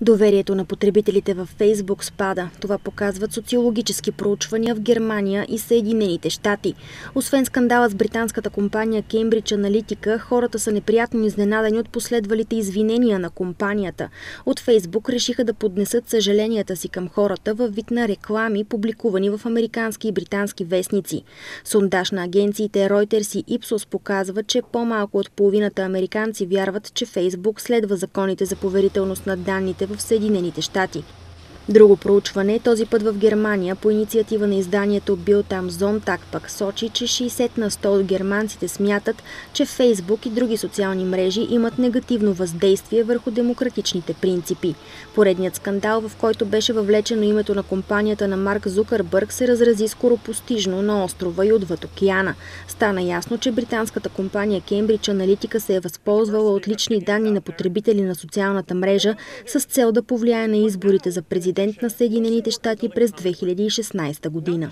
Доверието на потребителите в Фейсбук спада. Това показват социологически проучвания в Германия и Съединените щати. Освен скандала с британската компания Cambridge Analytica, хората са неприятно изненадани от последвалите извинения на компанията. От Фейсбук решиха да поднесат съжаленията си към хората във вид на реклами, публикувани в американски и британски вестници. Сондаж на агенциите Reuters и Ipsos показва, че по-малко от половината американци вярват, че Фейсбук следва законите за поверителност на данните в Съединените щати. Друго проучване, този път в Германия, по инициатива на изданието Билтам Зонтак пък сочи, че 60 на 100 от германците смятат, че Фейсбук и други социални мрежи имат негативно въздействие върху демократичните принципи. Поредният скандал, в който беше въвлечено името на компанията на Марк Зукърбърг, се разрази скоропостижно на острова и отвъд океана. Стана ясно, че британската компания Cambridge Analytica се е възползвала от лични данни на потребители на социалната мрежа с цел да повлияе на изборите за президент президент на Съединените щати през 2016 година.